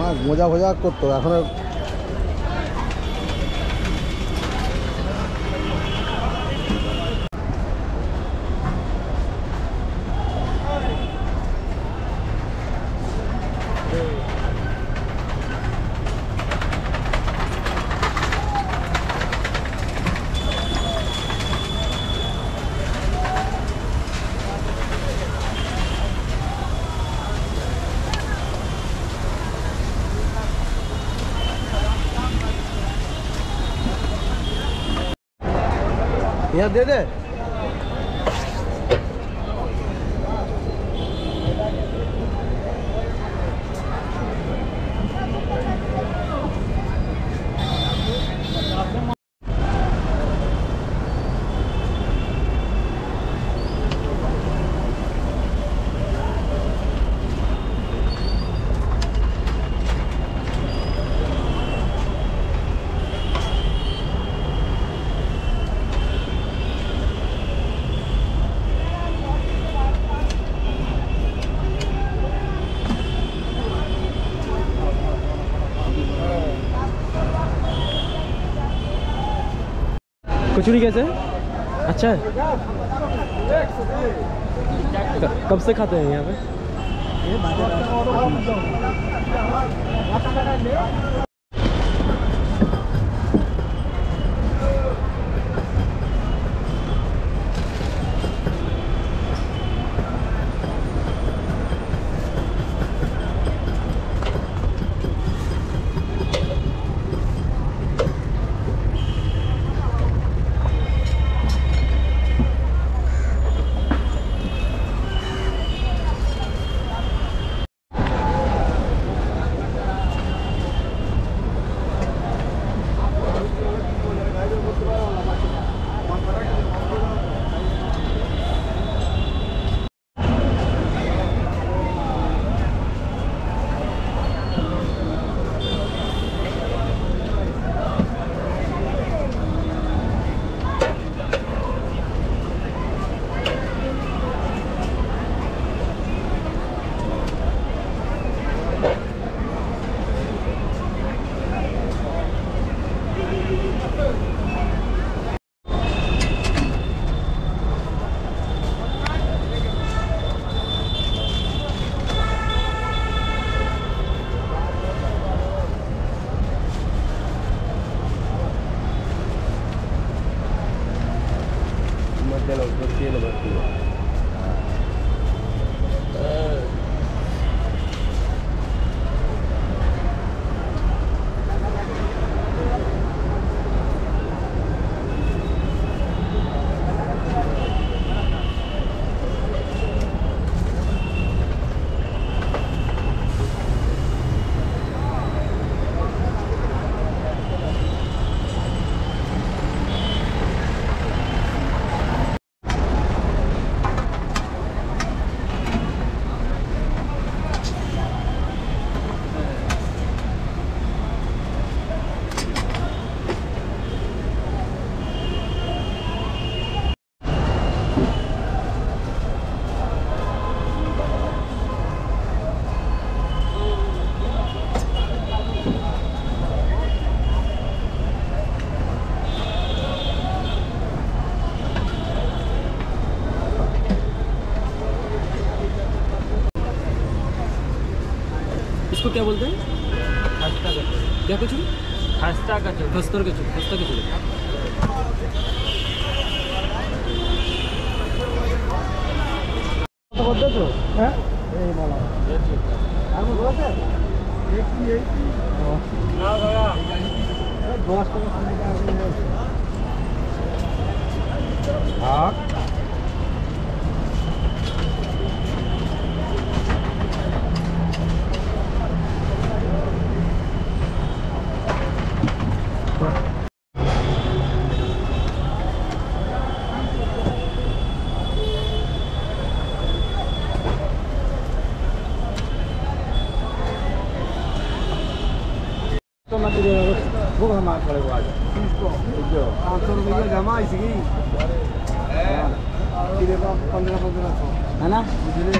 মাছ মজা ফজা করতো এখন यहाँ दे दे कचौड़ी कैसे? है अच्छा है। कब से खाते हैं यहाँ पे? चलो उसमें तेल भरती है इसको क्या बोलते हैं? खस्ता कचौड़ी क्या कचौड़ी खस्ता कचौड़ी खस्तर खस्ता कचौड़ी हाँ। पाँच सौ रुपये जमा पंद्रह पंद्रह सौ है ना? बुझले